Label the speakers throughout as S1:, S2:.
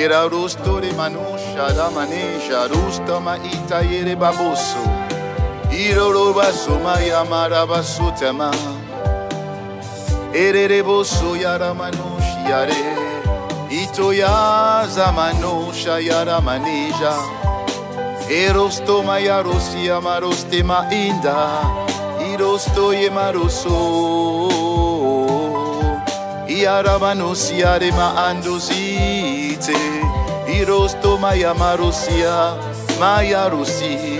S1: Era rosto de manusha da maneja, rusta ma ita yere baboso. Iro roba soma yamara basutema. Ere reboso yara manush yare. Ito ya zamanusha yara maneja. Erosto ma yarosia maroste ma inda. Irosto ye Iarabanusia rema andusite Irosto maya marusia maya rusi.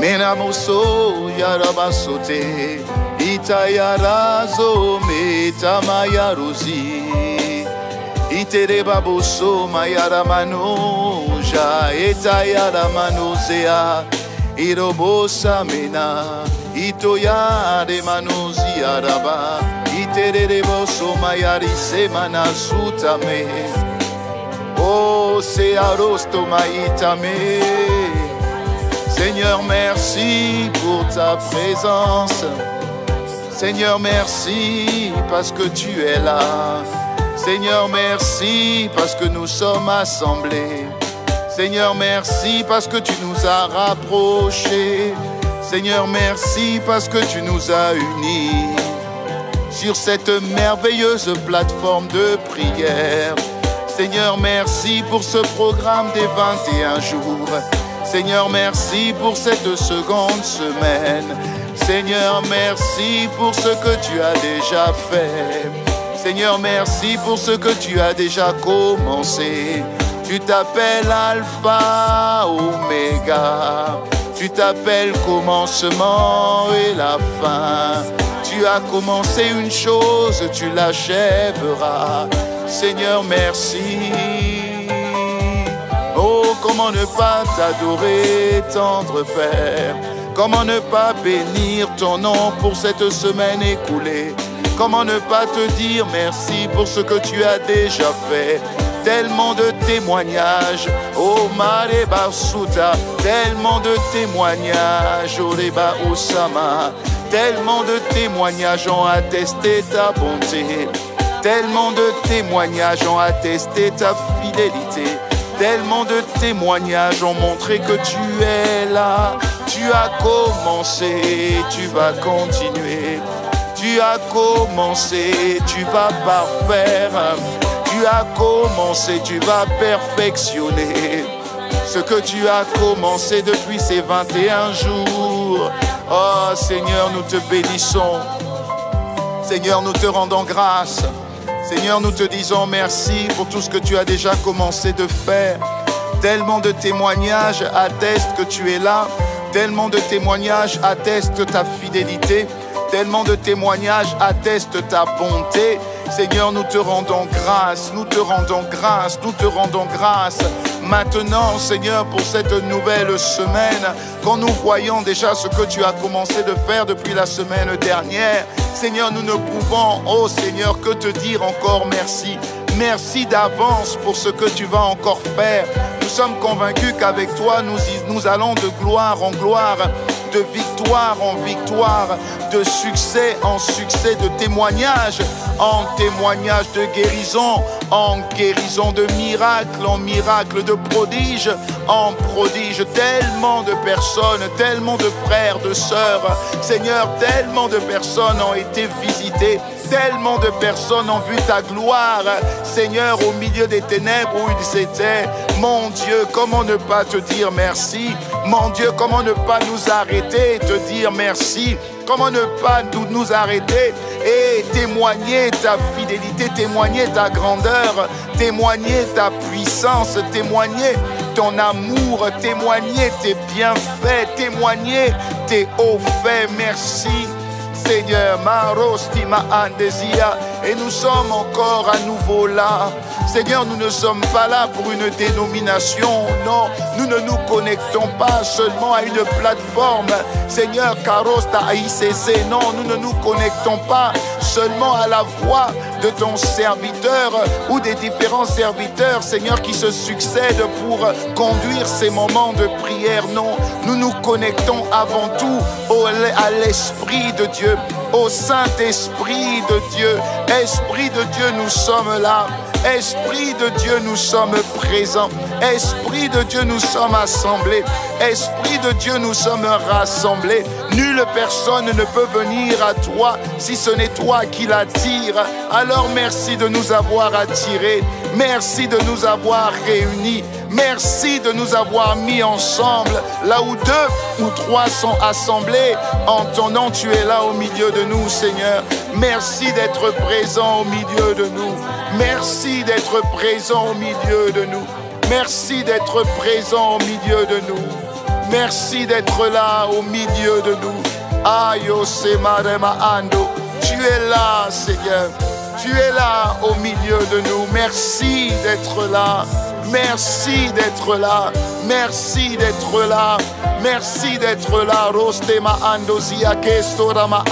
S1: Menamuso yarabasote Itayarazo metamaya rusi. Iterebabuso mayaramanuja a Irobosa mena. Ito yare manuzi araba. Iterere boso mayari. Oh, c'est arosto. Seigneur, merci pour ta présence. Seigneur, merci parce que tu es là. Seigneur, merci parce que nous sommes assemblés. Seigneur, merci parce que tu nous as rapprochés. Seigneur, merci parce que tu nous as unis sur cette merveilleuse plateforme de prière. Seigneur, merci pour ce programme des 21 jours. Seigneur, merci pour cette seconde semaine. Seigneur, merci pour ce que tu as déjà fait. Seigneur, merci pour ce que tu as déjà commencé. Tu t'appelles Alpha, Oméga. Tu t'appelles commencement et la fin. Tu as commencé une chose, tu l'achèveras. Seigneur, merci. Oh, comment ne pas t'adorer, tendre Père. Comment ne pas bénir ton nom pour cette semaine écoulée. Comment ne pas te dire merci pour ce que tu as déjà fait tellement de témoignages. Oh Mareba Suta, tellement de témoignages. Oreba Osama, tellement de témoignages ont attesté ta bonté. Tellement de témoignages ont attesté ta fidélité. Tellement de témoignages ont montré que tu es là. Tu as commencé, tu vas continuer. Tu as commencé, tu vas parfaire. Tu as commencé, tu vas perfectionner ce que tu as commencé depuis ces 21 jours. Oh Seigneur, nous te bénissons. Seigneur, nous te rendons grâce. Seigneur, nous te disons merci pour tout ce que tu as déjà commencé de faire. Tellement de témoignages attestent que tu es là. Tellement de témoignages attestent ta fidélité. Tellement de témoignages attestent ta bonté. Seigneur, nous te rendons grâce, nous te rendons grâce, nous te rendons grâce. Maintenant, Seigneur, pour cette nouvelle semaine, quand nous voyons déjà ce que tu as commencé de faire depuis la semaine dernière, Seigneur, nous ne pouvons, oh Seigneur, que te dire encore merci. Merci d'avance pour ce que tu vas encore faire. Nous sommes convaincus qu'avec toi, nous, nous allons de gloire en gloire de victoire en victoire, de succès en succès, de témoignage en témoignage, de guérison en guérison, de miracle en miracle, de prodige en prodige. Tellement de personnes, tellement de frères, de sœurs, Seigneur, tellement de personnes ont été visitées. Tellement de personnes ont vu ta gloire, Seigneur, au milieu des ténèbres où ils étaient. Mon Dieu, comment ne pas te dire merci? Mon Dieu, comment ne pas nous arrêter et te dire merci? Comment ne pas nous, arrêter et témoigner ta fidélité, témoigner ta grandeur, témoigner ta puissance, témoigner ton amour, témoigner tes bienfaits, témoigner tes hauts faits? Merci. Seigneur, Marostima Andesia, et nous sommes encore à nouveau là. Seigneur, nous ne sommes pas là pour une dénomination, non, nous ne nous connectons pas seulement à une plateforme. Seigneur, Karosta ICC, non, nous ne nous connectons pas seulement à la voix de ton serviteur ou des différents serviteurs, Seigneur, qui se succèdent pour conduire ces moments de prière. Non, nous nous connectons avant tout à l'Esprit de Dieu, au Saint-Esprit de Dieu. Esprit de Dieu, nous sommes là. Esprit de Dieu, nous sommes présents. Esprit de Dieu, nous sommes assemblés. Esprit de Dieu, nous sommes rassemblés. Nulle personne ne peut venir à toi si ce n'est toi qui l'attire. Alors merci de nous avoir attirés. Merci de nous avoir réunis. Merci de nous avoir mis ensemble. Là où deux ou trois sont assemblés, en ton nom, tu es là au milieu de nous, Seigneur. Merci d'être présent au milieu de nous. Merci d'être présent au milieu de nous. Merci d'être présent au milieu de nous. Merci d'être là au milieu de nous. Ayo Ando. Tu es là, Seigneur. Tu es là au milieu de nous. Merci d'être là. Merci d'être là. Merci d'être là. Merci d'être là. Rostema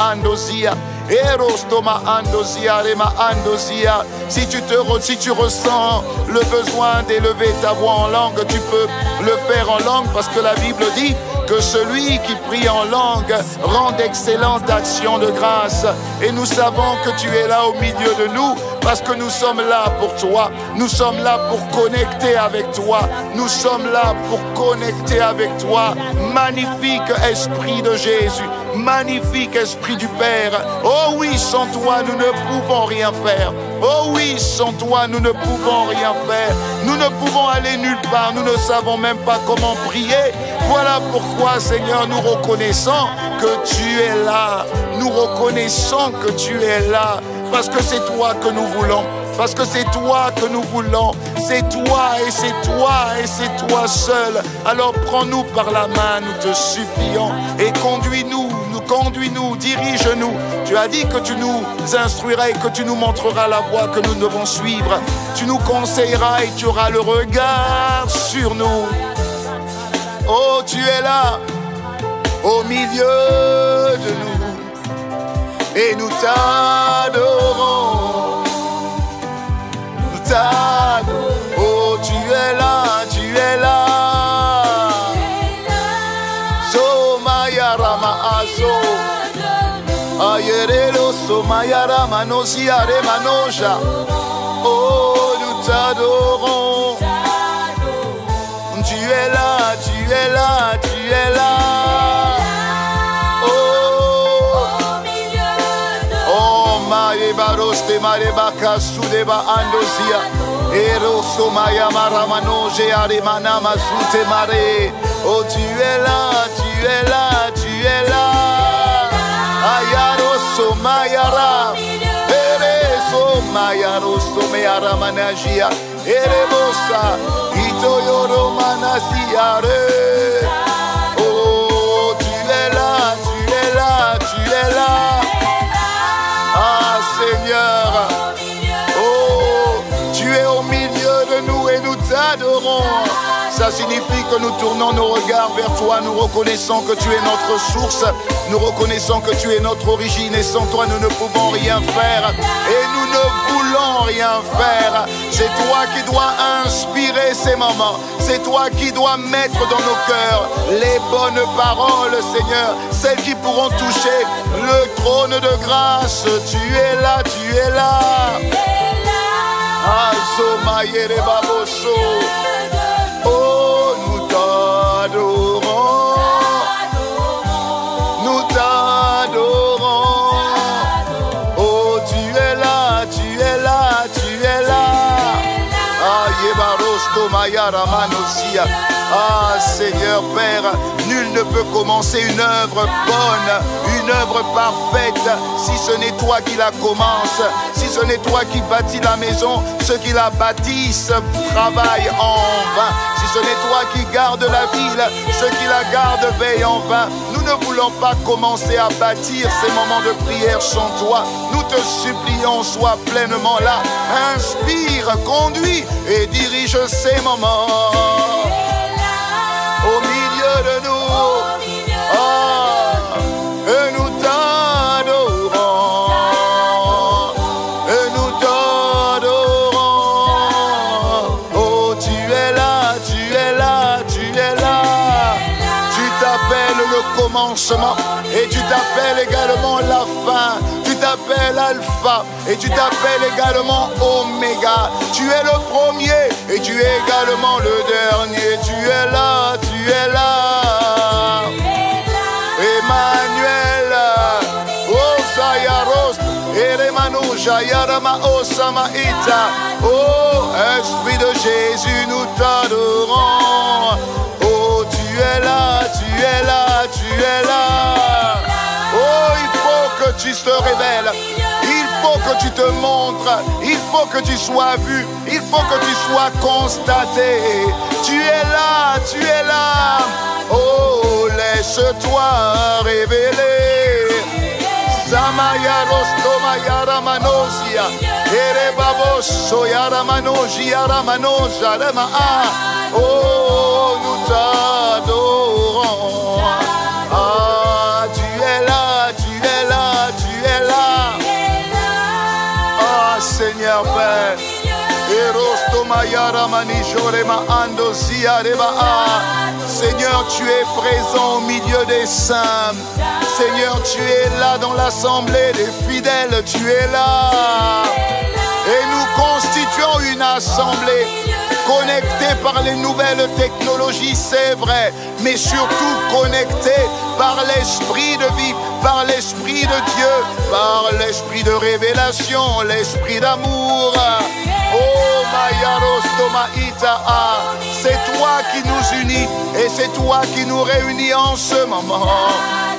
S1: andozia. Erostoma andozia, rema andozia. Si tu te, si tu ressens le besoin d'élever ta voix en langue, tu peux le faire en langue parce que la Bible dit que celui qui prie en langue rend d'excellentes actions de grâce. Et nous savons que tu es là au milieu de nous parce que nous sommes là pour toi. Nous sommes là pour connecter avec toi. Nous sommes là pour connecter avec toi. Magnifique Esprit de Jésus. Magnifique Esprit du Père. Oh oui, sans toi, nous ne pouvons rien faire. Oh oui, sans toi, nous ne pouvons rien faire. Nous ne pouvons aller nulle part. Nous ne savons même pas comment prier. Voilà pourquoi, Seigneur, nous reconnaissons que tu es là. Nous reconnaissons que tu es là. Parce que c'est toi que nous voulons. Parce que c'est toi que nous voulons. C'est toi et c'est toi et c'est toi seul. Alors prends-nous par la main, nous te supplions. Et conduis-nous, nous conduis-nous, dirige-nous. Tu as dit que tu nous instruiras et que tu nous montreras la voie que nous devons suivre. Tu nous conseilleras et tu auras le regard sur nous. Oh, tu es là, au milieu de nous et nous t'adorons. Nous t'adorons. Oh, tu es là, tu es là. Somayarama aso. Ayerelo somayarama nosiare manoja. Oh, nous t'adorons. Tu es là, tu es là, tu es là. Oh. Oh, baroste marebaka sudeba andosia. Eroso maya maramanoje aremana mazute mare. Oh, tu es là, tu es là, tu es là. Ayaroso mayara. Ereso mayaroso meara managia. Erebosa. Toyoro Manasiare. Ça signifie que nous tournons nos regards vers toi, nous reconnaissons que tu es notre source, nous reconnaissons que tu es notre origine et sans toi nous ne pouvons rien faire et nous ne voulons rien faire. C'est toi qui dois inspirer ces moments, c'est toi qui dois mettre dans nos cœurs les bonnes paroles, Seigneur, celles qui pourront toucher le trône de grâce. Tu es là, tu es là. Oh, Ah, Seigneur Père, nul ne peut commencer une œuvre bonne, une œuvre parfaite, si ce n'est toi qui la commence, ce n'est toi qui bâtis la maison, ceux qui la bâtissent travaillent en vain. Si ce n'est toi qui gardes la ville, ceux qui la gardent veillent en vain. Nous ne voulons pas commencer à bâtir ces moments de prière sans toi. Nous te supplions, sois pleinement là. Inspire, conduis et dirige ces moments Et tu t'appelles également Oméga. Tu es le premier et tu es également le dernier. Tu es là, tu es là. Emmanuel, Osayaros, Eremanu, Jayarama, Osamaïta. Oh, Esprit de Jésus, nous t'adorons. Oh, tu es là, tu es là, tu es là. Tu te révèles. Il faut que tu te montres. Il faut que tu sois vu. Il faut que tu sois constaté. Tu es là, tu es là. Oh, laisse-toi révéler. Samaya rostoma yara manosia. Ere baboso yara manoji yara manoja rema ah. Oh, nous Seigneur, tu es présent au milieu des saints. Seigneur, tu es là dans l'assemblée des fidèles, tu es là. Et nous constituons une assemblée connectée par les nouvelles technologies, c'est vrai, mais surtout connectée par l'esprit de vie, par l'esprit de Dieu, par l'esprit de révélation, l'esprit d'amour. Oh, Ita'a, c'est toi qui nous unis et c'est toi qui nous réunis en ce moment.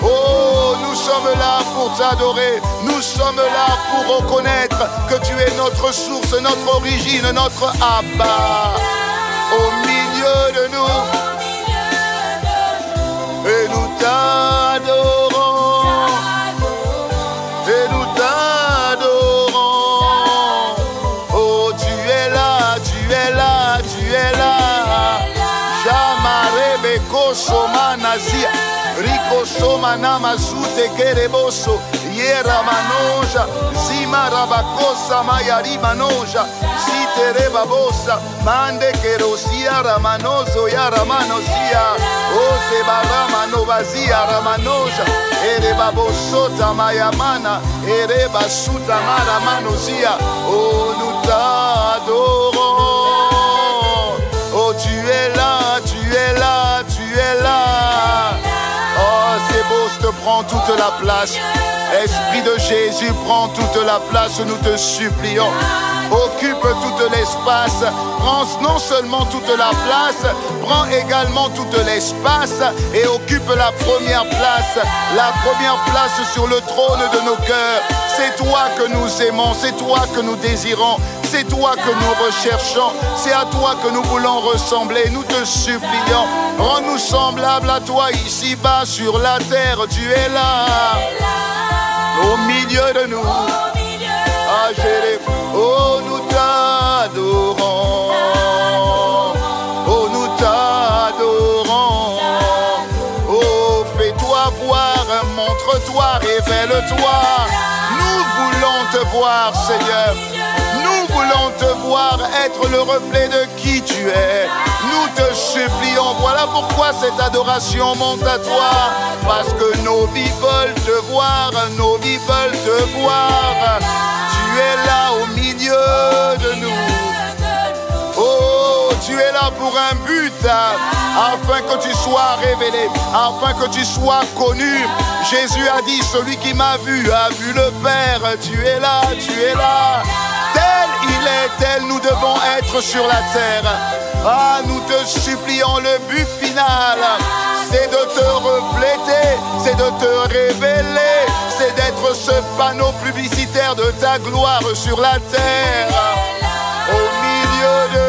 S1: Oh, nous sommes là pour t'adorer, nous sommes là pour reconnaître que tu es notre source, notre origine, notre Abba. Au milieu de nous, et nous t'adorons, riko soma namazute kereboso, yera manoja, zima rabakosa mayari manoja, sitere babosa, mande kerosia ramanozo ya ramanosia, ose barama novazia ramanoja, ere babosota mayamana, ere basuta maramanosia, nous prends toute la place. Esprit de Jésus, prends toute la place, nous te supplions. Occupe tout l'espace. Prends non seulement toute la place, prends également tout l'espace et occupe la première place. La première place sur le trône de nos cœurs. C'est toi que nous aimons, c'est toi que nous désirons, c'est toi que nous recherchons, c'est à toi que nous voulons ressembler. Nous te supplions, rends-nous semblables à toi ici-bas sur la terre. Tu es là, au milieu de nous. Ah, Oh, nous t'adorons. Oh, nous t'adorons. Oh, fais-toi voir, montre-toi, révèle-toi. Nous voulons te voir, Seigneur. Te voir être le reflet de qui tu es. Nous te supplions. Voilà pourquoi cette adoration monte à toi. Parce que nos vies veulent te voir. Nos vies veulent te voir. Tu es là au milieu de nous. Oh, tu es là pour un but, afin que tu sois révélé, afin que tu sois connu. Jésus a dit, celui qui m'a vu a vu le Père. Tu es là, tu es là. Est, tel nous devons être sur la terre. Ah, nous te supplions le but final. C'est de te refléter, c'est de te révéler, c'est d'être ce panneau publicitaire de ta gloire sur la terre. Au milieu de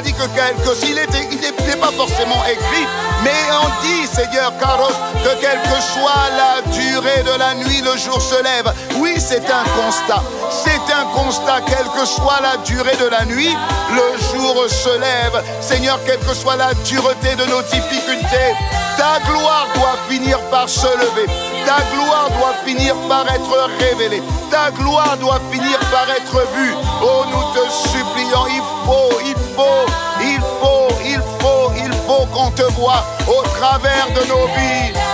S1: dit que quelque était, il n'était pas forcément écrit, mais on dit Seigneur Carlos que quelle que soit la durée de la nuit, le jour se lève. Oui, c'est un constat. C'est un constat, quelle que soit la durée de la nuit, le jour se lève. Seigneur, quelle que soit la dureté de nos difficultés, ta gloire doit finir par se lever. Ta gloire doit finir par être révélée. Ta gloire doit finir par être vue. Oh, il faut, il faut, il faut qu'on te voie au travers de nos vies.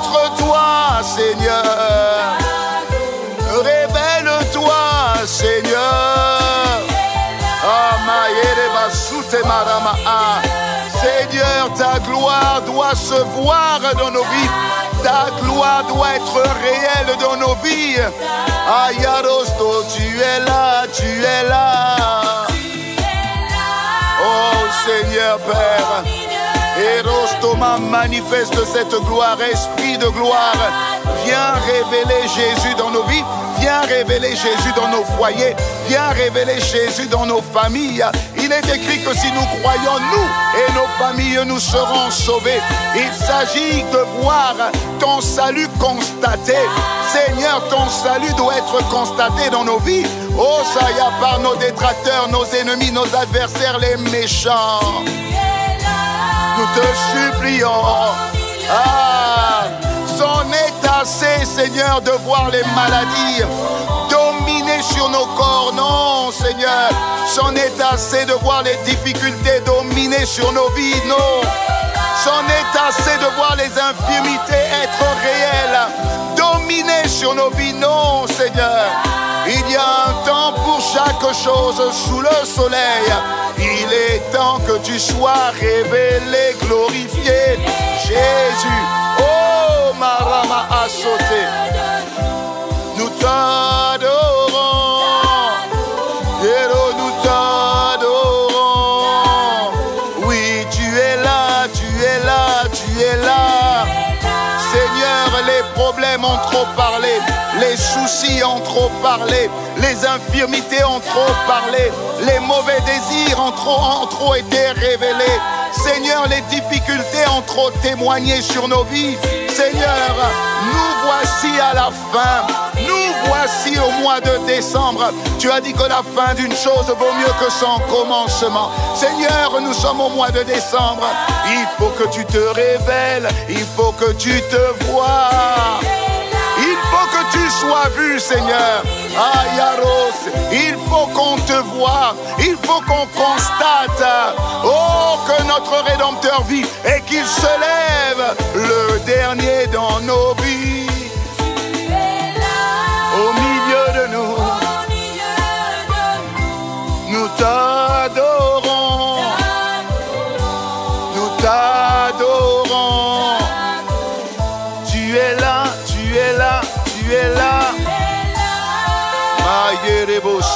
S1: Montre-toi, Seigneur. Révèle-toi, Seigneur. Ah. Ah. Seigneur, ta gloire doit se voir dans nos vies. Ta gloire doit être réelle dans nos vies. Ah, Yarosto, tu es là, tu es là. Oh Seigneur Père. Erostoma manifeste cette gloire, esprit de gloire. Viens révéler Jésus dans nos vies. Viens révéler Jésus dans nos foyers. Viens révéler Jésus dans nos familles. Il est écrit que si nous croyons, nous et nos familles, nous serons sauvés. Il s'agit de voir ton salut constaté. Seigneur, ton salut doit être constaté dans nos vies. Oh, ça y a par nos détracteurs, nos ennemis, nos adversaires, les méchants. Te supplions. Ah, est assez, Seigneur, de voir les maladies dominer sur nos corps. Non, Seigneur, c'en est assez de voir les difficultés dominer sur nos vies. Non, c'en est assez de voir les infirmités être réelles, dominer sur nos vies. Non, Seigneur. Il y a un temps pour chaque chose sous le soleil. Il est temps que tu sois révélé, glorifié. Jésus, oh Marama a sauté. Nous t'adorons. Ont trop parlé, les infirmités ont trop parlé, les mauvais désirs ont trop, ont trop été révélés. Seigneur, les difficultés ont trop témoigné sur nos vies. Seigneur, nous voici à la fin. Nous voici au mois de décembre. Tu as dit que la fin d'une chose vaut mieux que son commencement. Seigneur, nous sommes au mois de décembre. Il faut que tu te révèles. Il faut que tu te vois. Il faut que tu sois vu, Seigneur. Ayaros, il faut qu'on te voie. Il faut qu'on constate, oh, que notre Rédempteur vit et qu'il se lève le dernier dans nos vies.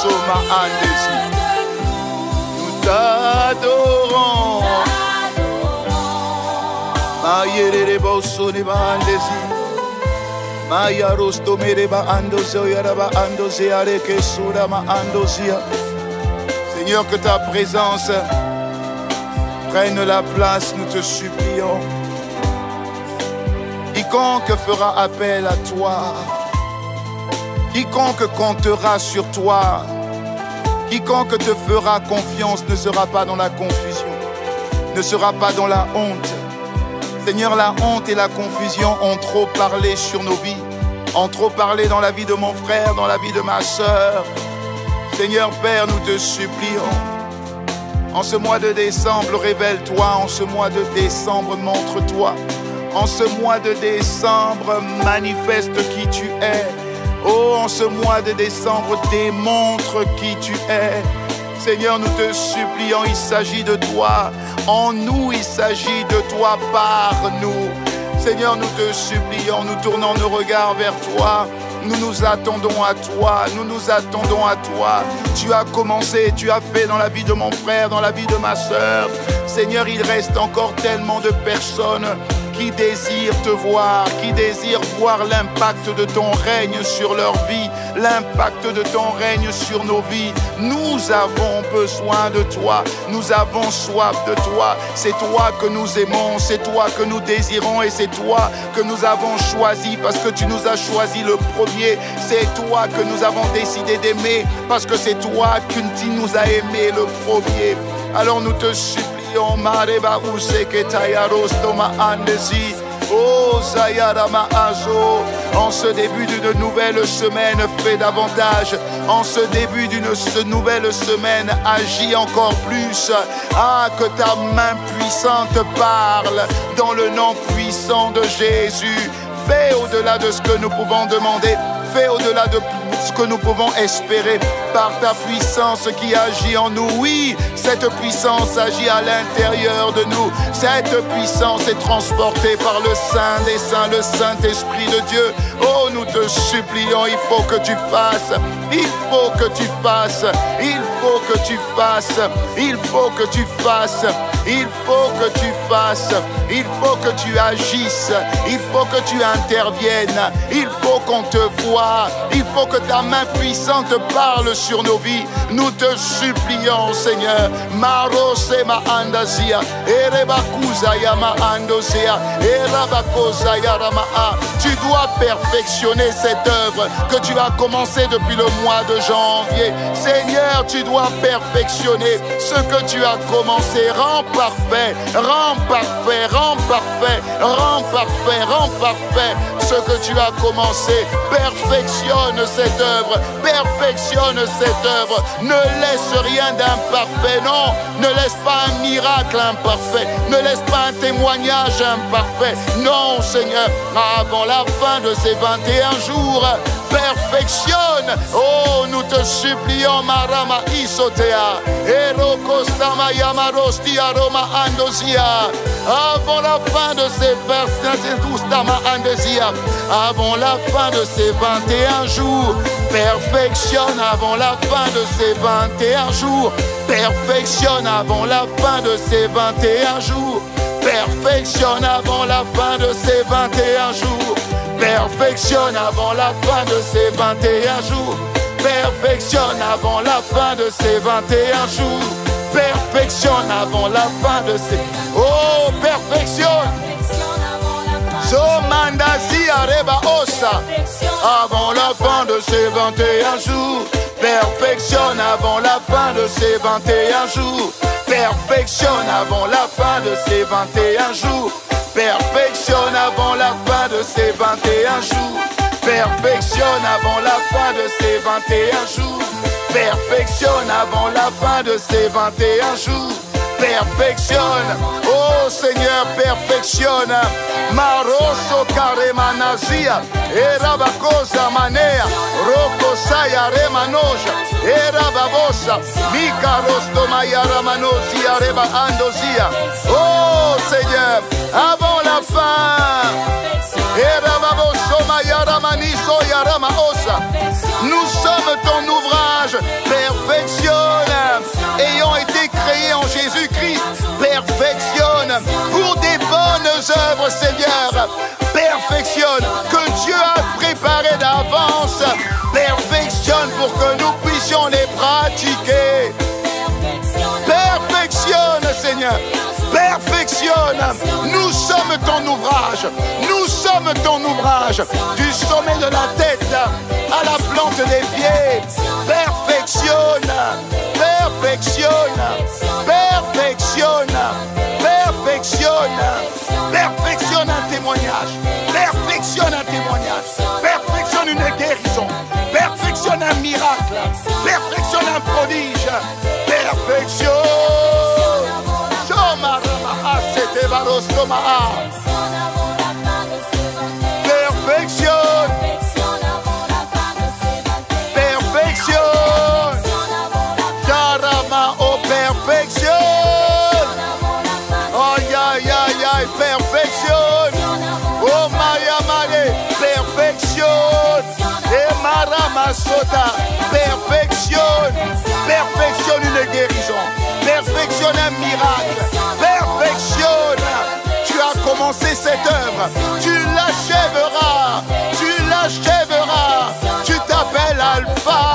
S1: Soma andesi. Nous t'adorons. Mayerebo soneba andesi. Maya rosto mereba andozo yaraba andoze areke surama andozia. Seigneur, que ta présence prenne la place, nous te supplions. Quiconque fera appel à toi, quiconque comptera sur toi, quiconque te fera confiance ne sera pas dans la confusion, ne sera pas dans la honte. Seigneur, la honte et la confusion ont trop parlé sur nos vies, ont trop parlé dans la vie de mon frère, dans la vie de ma sœur. Seigneur Père, nous te supplions. En ce mois de décembre, révèle-toi. En ce mois de décembre, montre-toi. En ce mois de décembre, manifeste qui tu es. Oh, en ce mois de décembre, démontre qui tu es. Seigneur, nous te supplions, il s'agit de toi. En nous, il s'agit de toi par nous. Seigneur, nous te supplions, nous tournons nos regards vers toi. Nous nous attendons à toi, nous nous attendons à toi. Tu as commencé, tu as fait dans la vie de mon frère, dans la vie de ma sœur. Seigneur, il reste encore tellement de personnes qui désirent te voir, qui désirent voir l'impact de ton règne sur leur vie, l'impact de ton règne sur nos vies. Nous avons besoin de toi, nous avons soif de toi. C'est toi que nous aimons, c'est toi que nous désirons et c'est toi que nous avons choisi parce que tu nous as choisi le premier. C'est toi que nous avons décidé d'aimer parce que c'est toi qui nous a aimé le premier. Alors nous te supplions, Oh en ce début d'une nouvelle semaine, fais davantage. En ce début d'une nouvelle semaine, agis encore plus. Ah, que ta main puissante parle dans le nom puissant de Jésus. Fais au-delà de ce que nous pouvons demander. Fais au-delà de ce que nous pouvons espérer par ta puissance qui agit en nous. Oui, cette puissance agit à l'intérieur de nous. Cette puissance est transportée par le Saint des Saints, le Saint-Esprit de Dieu. Oh, nous te supplions, il faut que tu fasses, il faut que tu fasses, il faut que tu fasses, il faut que tu fasses, il faut que tu fasses, il faut que tu agisses, il faut que tu interviennes, il faut qu'on te voie, il faut que ta main puissante parle sur nos vies. Nous te supplions, Seigneur. Erabakosa yarama. Tu dois perfectionner cette œuvre que tu as commencé depuis le mois de janvier. Seigneur, tu dois perfectionner ce que tu as commencé. Parfait, rends parfait, rends parfait, rends parfait, rends parfait ce que tu as commencé. Perfectionne cette œuvre, perfectionne cette œuvre. Ne laisse rien d'imparfait, non. Ne laisse pas un miracle imparfait. Ne laisse pas un témoignage imparfait. Non, Seigneur, avant la fin de ces 21 jours, perfectionne. Oh, nous te supplions, Marama Isotea. Erokostama Yamarosti Aroma Andosia. Avant la fin de ces Andosia. Avant la fin de ces 21 jours, perfectionne avant la fin de ces 21 jours. Perfectionne avant la fin de ces 21 jours. Perfectionne avant la fin de ces 21 jours. Perfectionne avant la fin de ces 21 jours. Perfectionne avant la fin de ces 21 jours. Perfectionne avant la fin de ces... Oh, perfectionne. Somandasi areba osa. Avant la fin de ces 21 jours. Perfectionne avant la fin de ces 21 jours. Perfectionne avant la fin de ces 21 jours. Perfectionne avant la fin de ces 21 jours. Perfectionne avant la fin de ces 21 jours. Perfectionne avant la fin de ces 21 jours. Perfectionne, oh Seigneur, perfectionne. Maroso karemanazia, erabakosa manea, roko saya remanoja, erababosa, mika rosto mayara manozia reba andozia. Oh Seigneur, avant la fin, erababoso Nous sommes ton ouvrage, perfectionne, ayant été créé en Jésus-Christ, perfectionne pour des bonnes œuvres, Seigneur. Perfectionne que Dieu a préparé d'avance. Perfectionne pour que nous puissions les pratiquer. Perfectionne, Seigneur. Nous sommes ton ouvrage. Nous sommes ton ouvrage. Du sommet de la tête à la plante des pieds. Perfectionne. Perfectionne. Perfectionne. Perfectionne. Perfectionne un témoignage. Perfectionne un témoignage. Perfectionne une guérison. Perfectionne un miracle. Perfectionne un prodige. Perfectionne. Perfectionne. Perfectionne une guérison. Perfectionne un miracle. Perfectionne. Tu as commencé cette œuvre, tu l'achèveras. Tu l'achèveras. Tu t'appelles Alpha,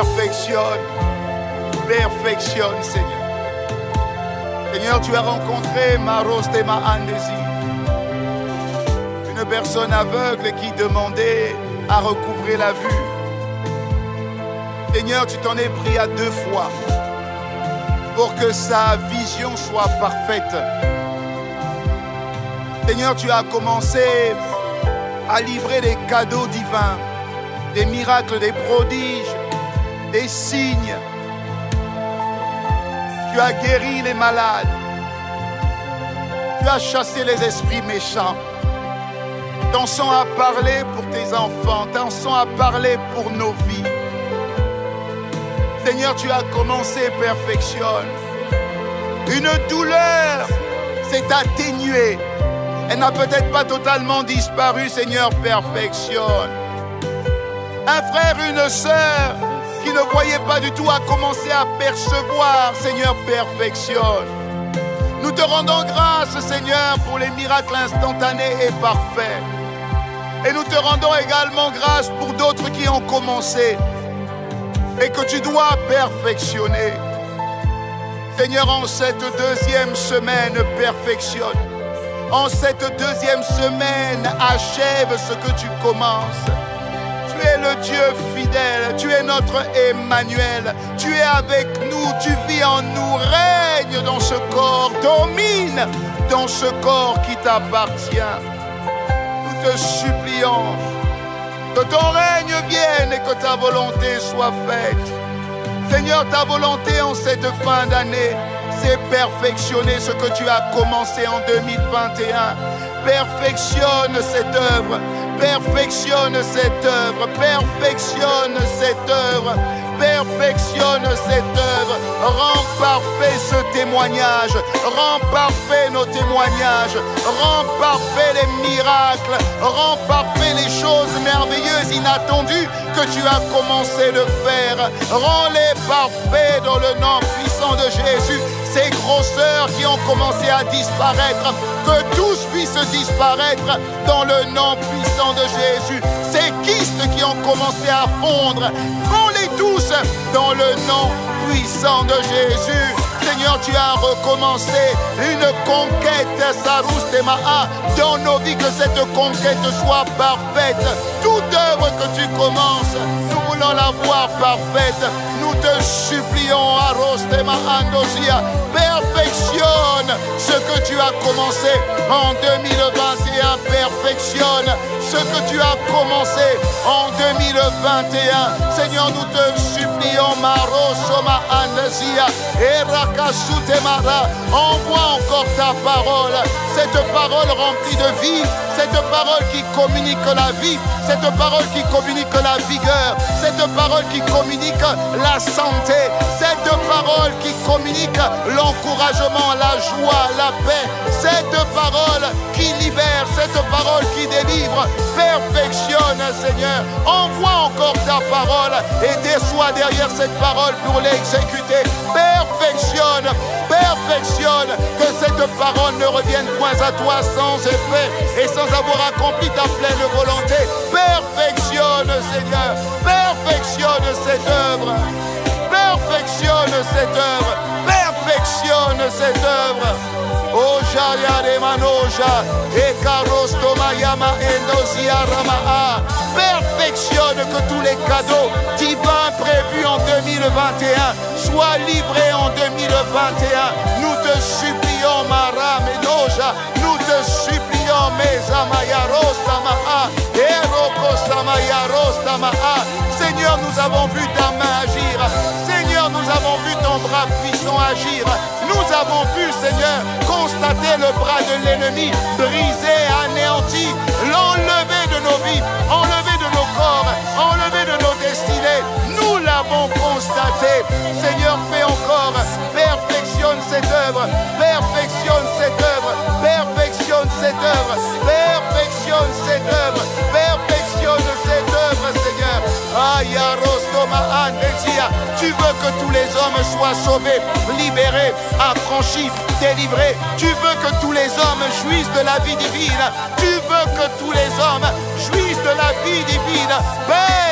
S1: perfectionne. Perfectionne, Seigneur. Seigneur, tu as rencontré Maros de Andesi, une personne aveugle qui demandait à recouvrer la vue. Seigneur, tu t'en es pris à deux fois pour que sa vision soit parfaite. Seigneur, tu as commencé à livrer des cadeaux divins, des miracles, des prodiges, des signes. Tu as guéri les malades. Tu as chassé les esprits méchants. Ton sang a parlé pour tes enfants. Ton sang a parlé pour nos vies. Seigneur, tu as commencé, perfectionne. Une douleur s'est atténuée. Elle n'a peut-être pas totalement disparu, Seigneur, perfectionne. Un frère, une sœur qui ne voyait pas du tout a commencé à percevoir, Seigneur, perfectionne. Nous te rendons grâce, Seigneur, pour les miracles instantanés et parfaits. Et nous te rendons également grâce pour d'autres qui ont commencé et que tu dois perfectionner. Seigneur, en cette deuxième semaine, perfectionne. En cette deuxième semaine, achève ce que tu commences. Es le Dieu fidèle, tu es notre Emmanuel, tu es avec nous, tu vis en nous, règne dans ce corps, domine dans ce corps qui t'appartient. Nous te supplions que ton règne vienne et que ta volonté soit faite. Seigneur, ta volonté en cette fin d'année, c'est perfectionner ce que tu as commencé en 2021. Perfectionne cette œuvre, perfectionne cette œuvre, perfectionne cette œuvre, perfectionne cette œuvre. Rends parfait ce témoignage, rends parfait nos témoignages, rends parfait les miracles, rends parfait les choses merveilleuses, inattendues que tu as commencé de faire. Rends-les parfaits dans le nom puissant de Jésus. Ces grosseurs qui ont commencé à disparaître, que tous puissent disparaître dans le nom puissant de Jésus. Ces kystes qui ont commencé à fondre, tous dans le nom puissant de Jésus. Seigneur, tu as recommencé une conquête, Sarus Temaha, dans nos vies, que cette conquête soit parfaite. Toute œuvre que tu commences, la voir parfaite. Nous te supplions, Aros Temaha Andosia, perfectionne ce que tu as commencé en 2021, perfectionne ce que tu as commencé en 2021. Seigneur, nous te supplions, Marosoma Andasia, Erakasutemara, envoie encore ta parole, cette parole remplie de vie, cette parole qui communique la vie, cette parole qui communique la vigueur, cette parole qui communique la santé. Cette parole qui communique l'encouragement, la joie, la paix. Cette parole qui libère, cette parole qui délivre. Perfectionne, Seigneur. Envoie encore ta parole et déçois derrière cette parole pour l'exécuter. Perfectionne, perfectionne. Que cette parole ne revienne point à toi sans effet et sans avoir accompli ta pleine volonté. Perfectionne, Seigneur. Perfectionne cette œuvre. Perfectionne cette œuvre. Perfectionne cette œuvre. Oh de Manoja, et Mayama Rama'a. Perfectionne que tous les cadeaux divins prévus en 2021 soient livrés en 2021. Nous te supplions, Mara Menoja, nous te supplions. Seigneur, nous avons vu ta main agir. Seigneur, nous avons vu ton bras puissant agir. Nous avons vu, Seigneur, constater le bras de l'ennemi brisé, anéanti, l'enlever de nos vies, enlever de nos corps, enlever de nos destinées. Nous l'avons constaté. Seigneur, fais encore, perfectionne cette œuvre, perfectionne cette œuvre, perfectionne cette œuvre, perfectionne cette œuvre, perfectionne cette œuvre, Seigneur. Aïe, tu veux que tous les hommes soient sauvés, libérés, affranchis, délivrés. Tu veux que tous les hommes jouissent de la vie divine. Tu veux que tous les hommes jouissent de la vie divine. Père,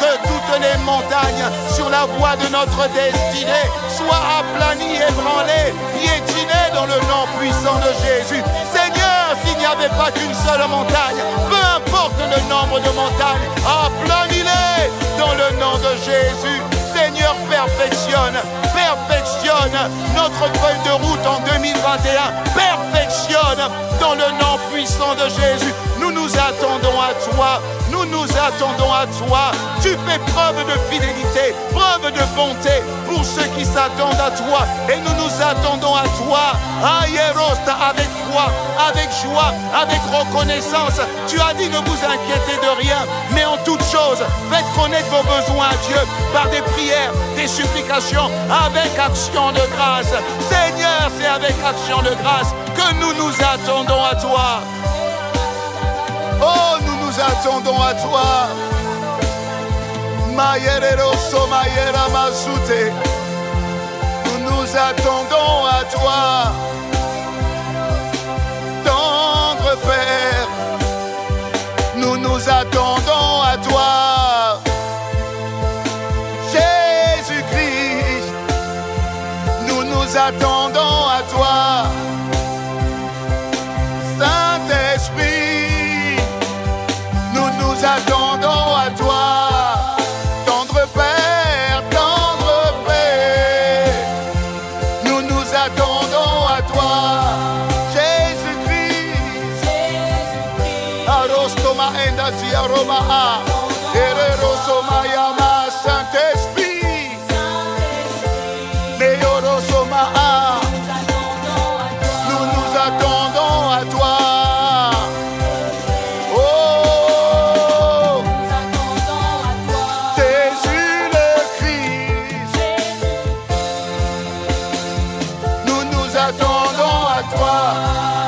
S1: que toutes les montagnes sur la voie de notre destinée soient aplanies, ébranlées, piétinées dans le nom puissant de Jésus. Seigneur, s'il n'y avait pas qu'une seule montagne, peu importe le nombre de montagnes, aplanis-les dans le nom de Jésus. Perfectionne, perfectionne notre feuille de route en 2021. Perfectionne dans le nom puissant de Jésus. Nous nous attendons à toi. Nous nous attendons à toi. Tu fais preuve de fidélité, preuve de bonté pour ceux qui s'attendent à toi. Et nous nous attendons à toi. Aïerosta, avec avec joie, avec reconnaissance. Tu as dit ne vous inquiétez de rien, mais en toute chose, faites connaître vos besoins à Dieu par des prières, des supplications, avec action de grâce. Seigneur, c'est avec action de grâce que nous nous attendons à toi. Oh, nous nous attendons à toi. Nous nous attendons à toi. Attendons à toi. Jésus-Christ, nous nous attendons attendons à toi,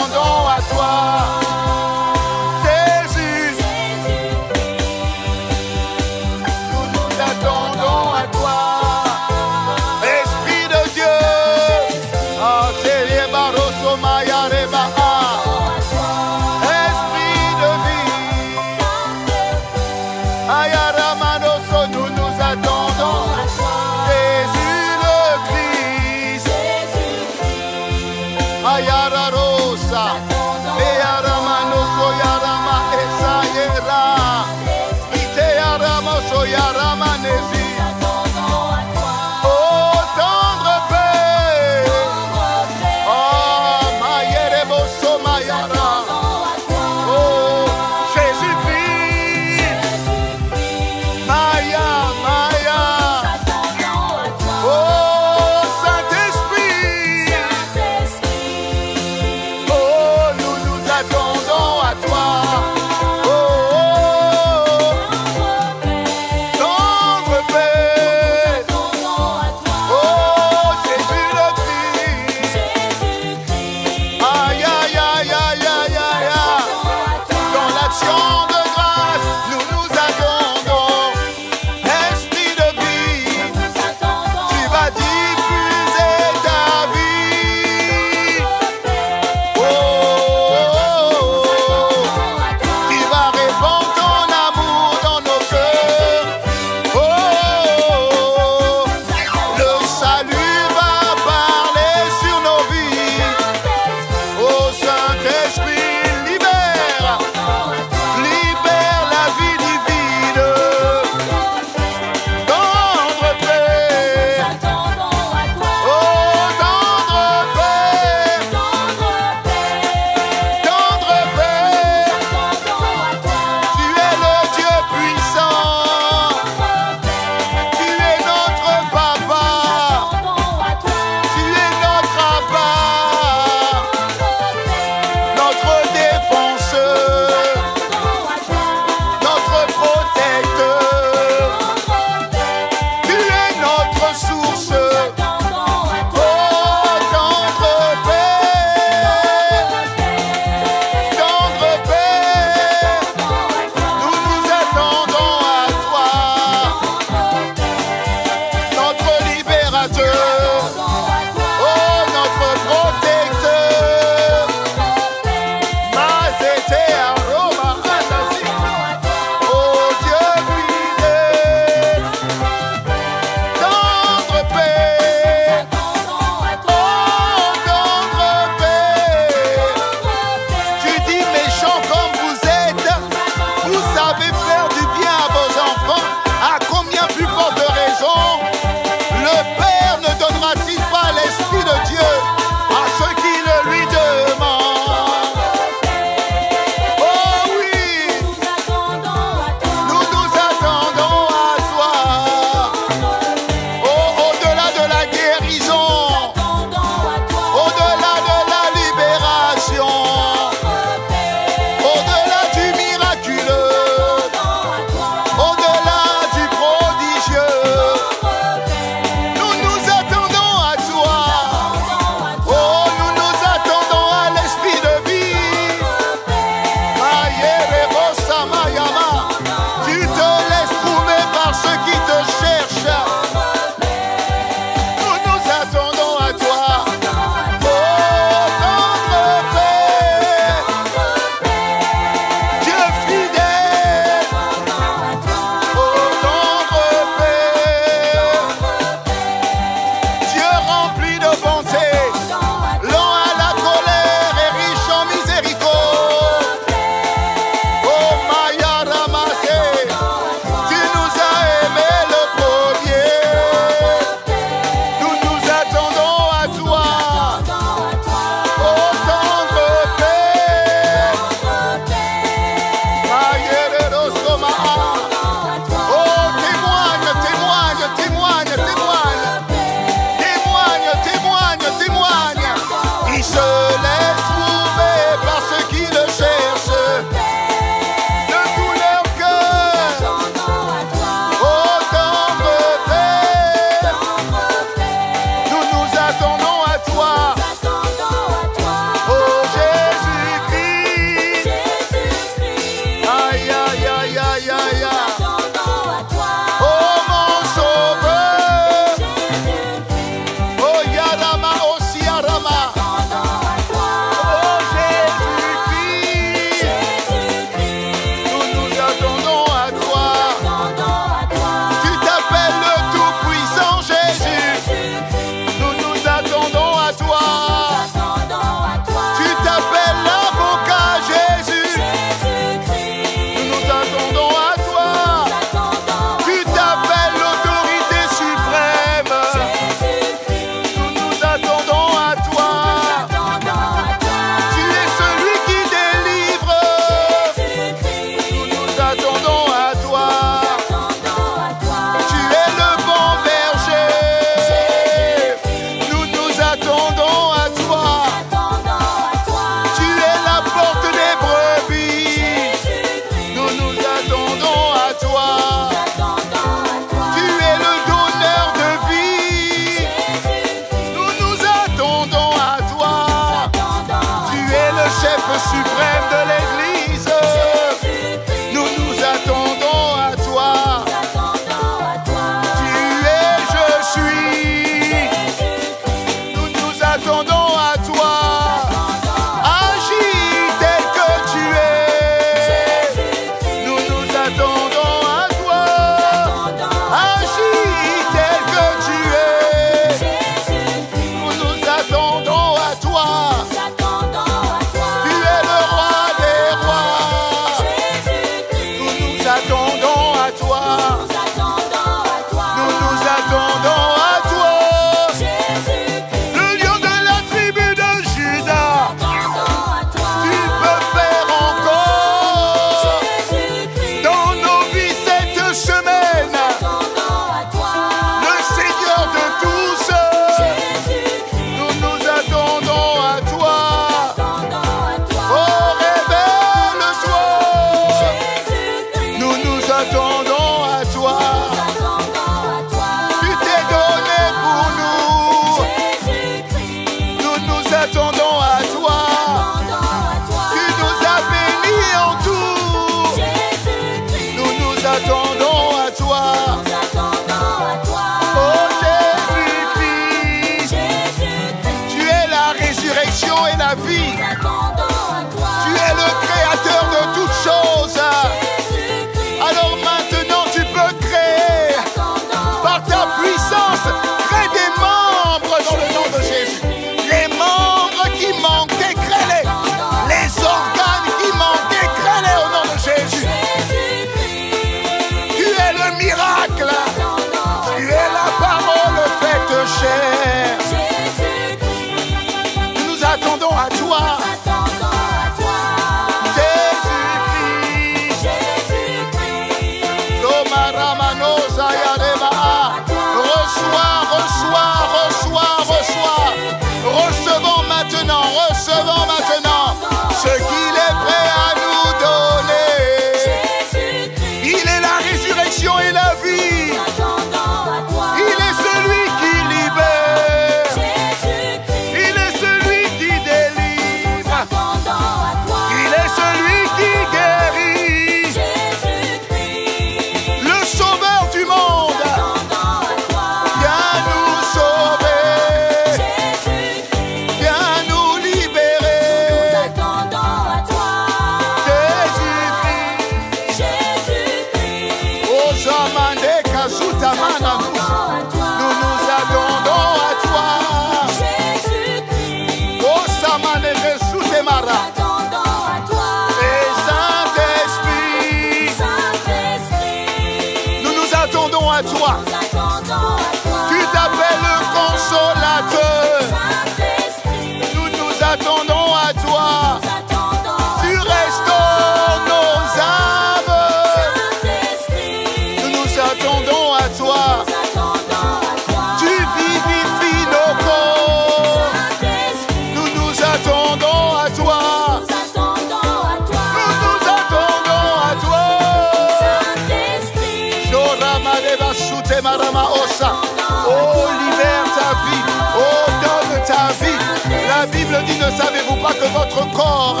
S1: Savez-vous pas que votre corps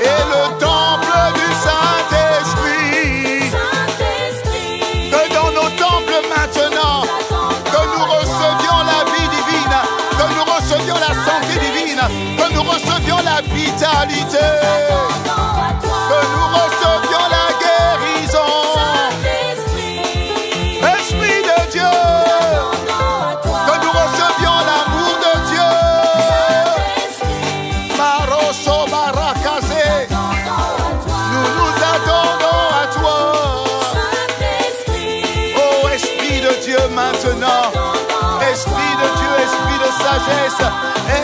S1: est le temple du Saint-Esprit? Que dans nos temples maintenant, que nous recevions la vie divine, que nous recevions la
S2: santé divine,
S1: que nous recevions la
S2: vitalité.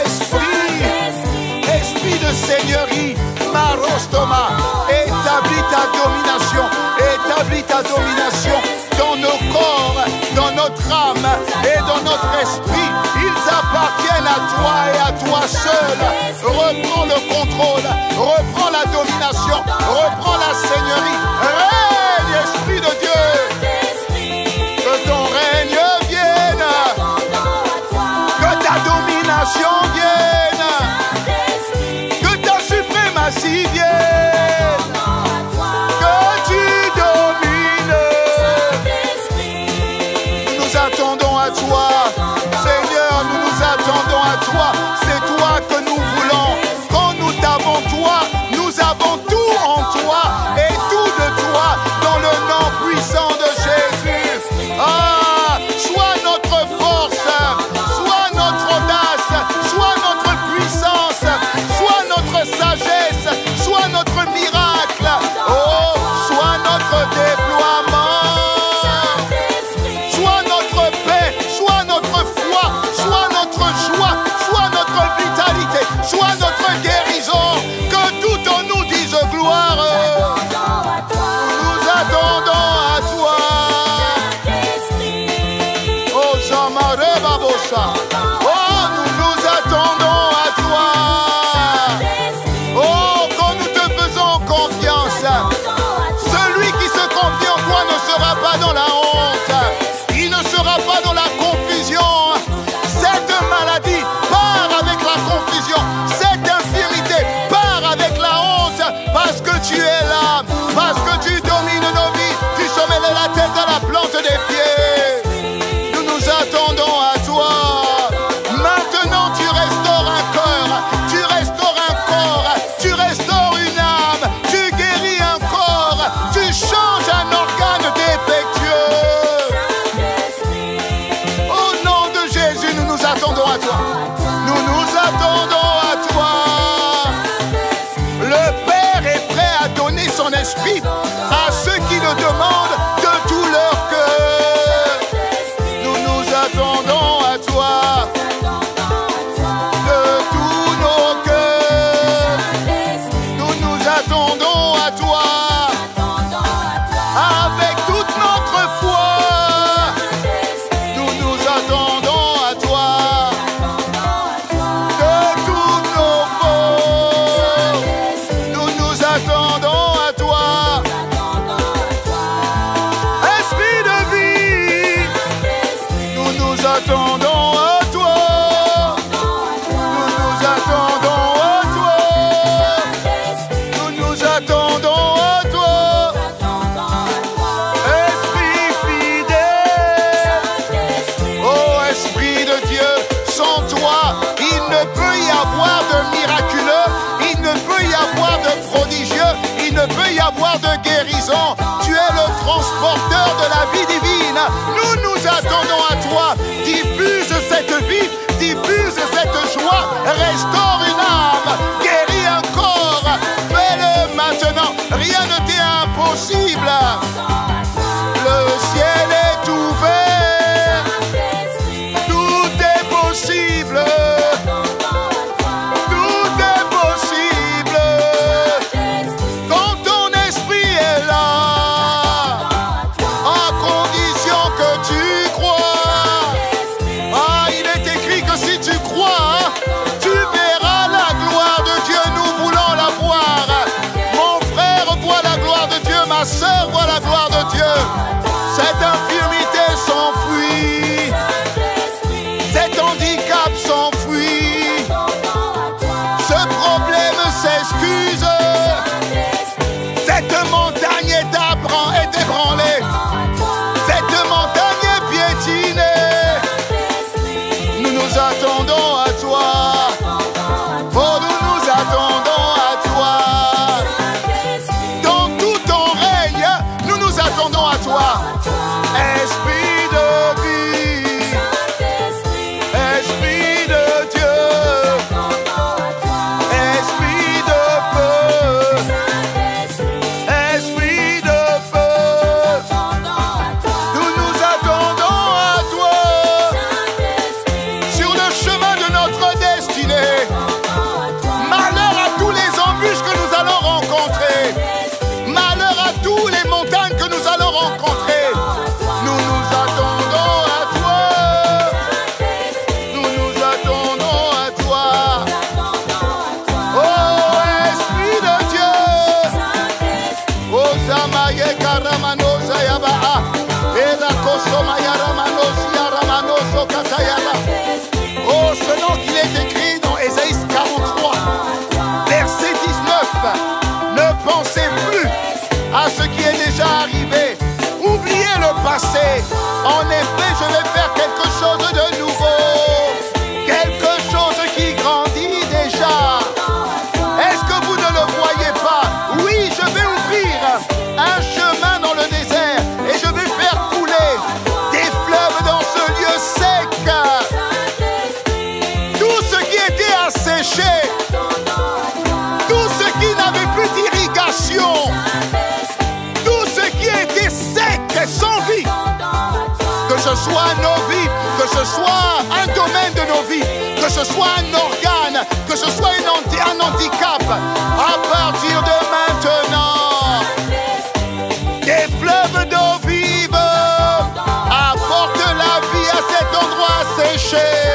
S1: Esprit, esprit de seigneurie, marostoma, établis ta domination, établis ta domination dans nos corps, dans notre âme et dans notre esprit. Ils appartiennent à toi et à toi seul. Reprends le contrôle, reprends la domination, reprends la seigneurie. Règne, Esprit de Dieu. je l'ai fait. soit nos vies, que ce soit un domaine de nos vies, que ce soit un organe, que ce soit un handicap, à partir de maintenant, des fleuves d'eau vive apportent la vie à cet endroit séché.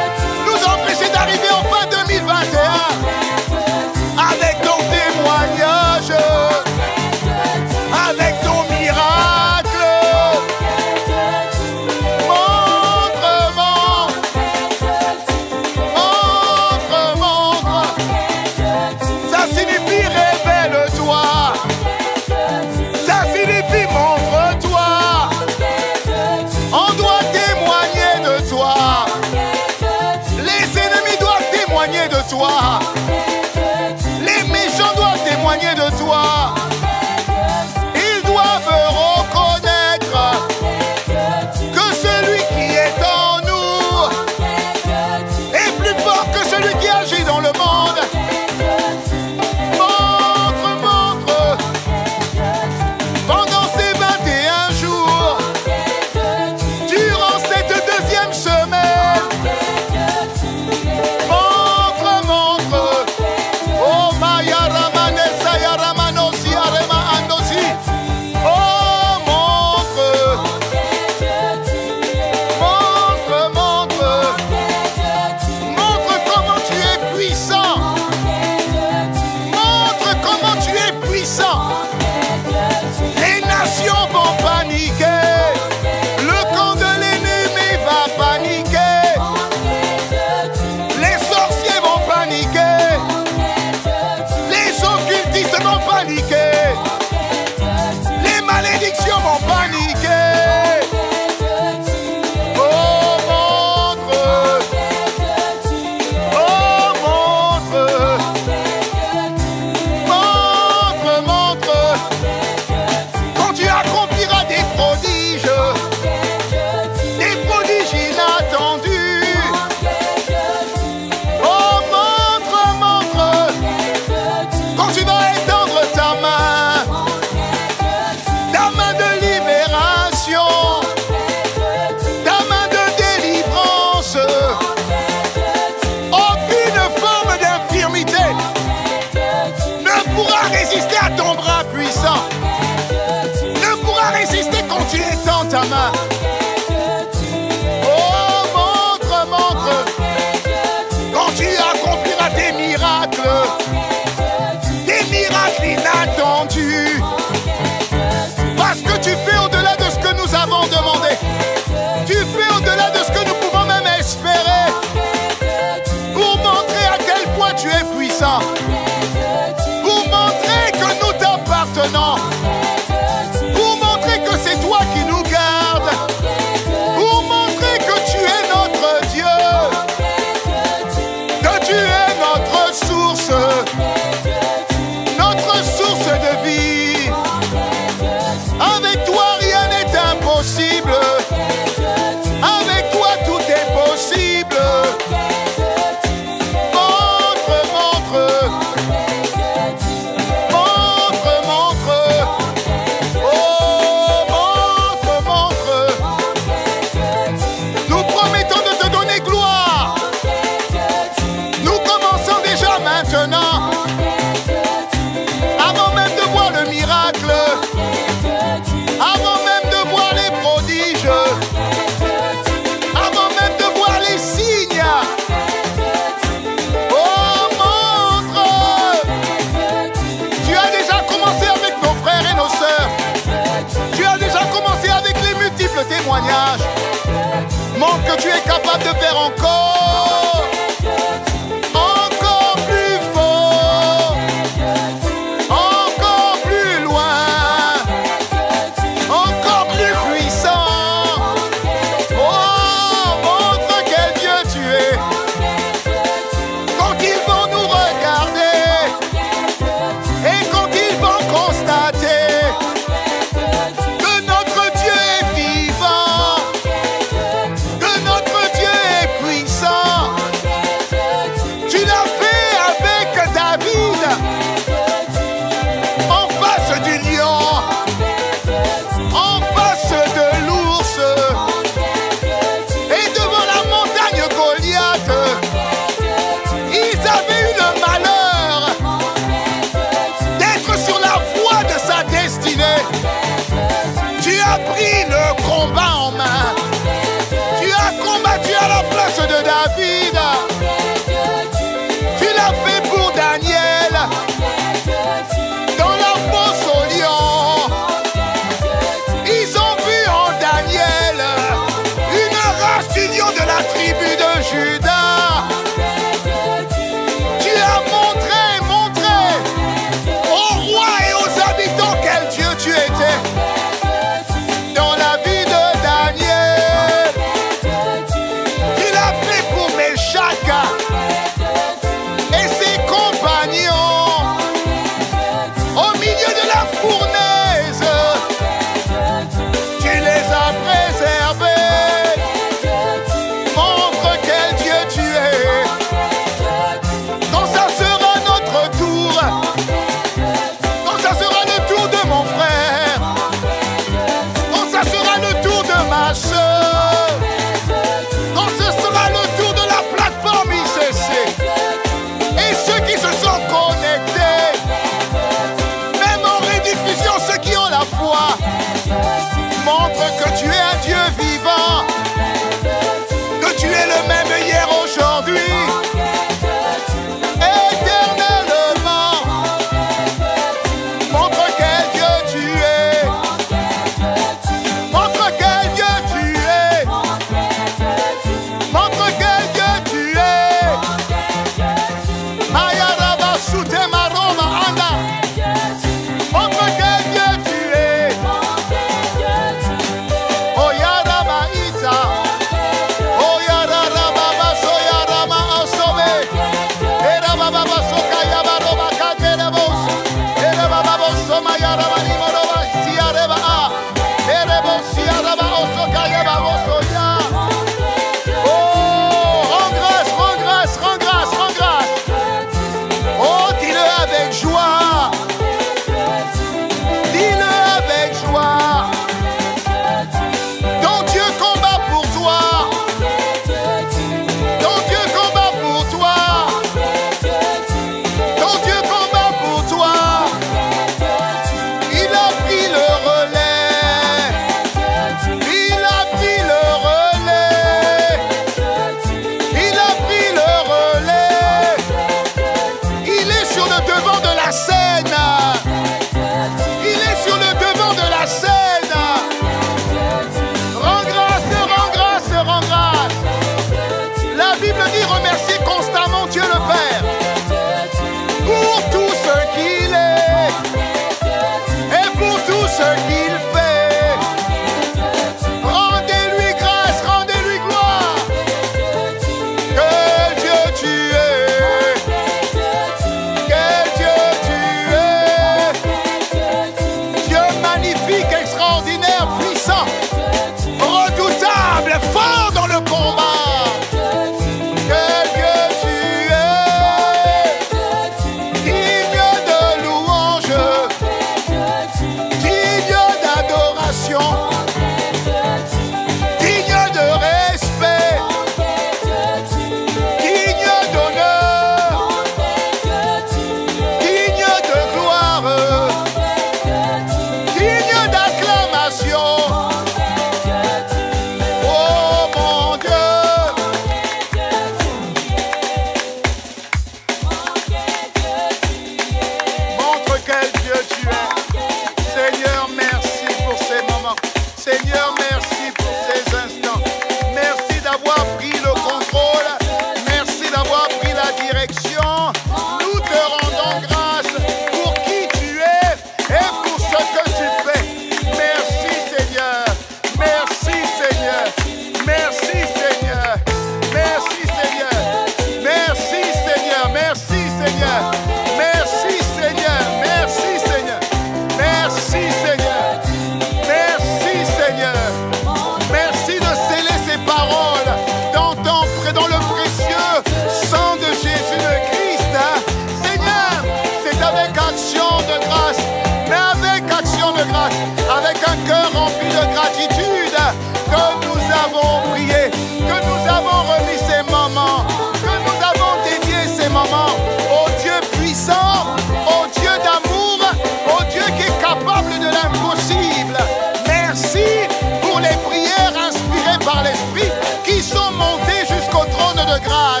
S1: Trône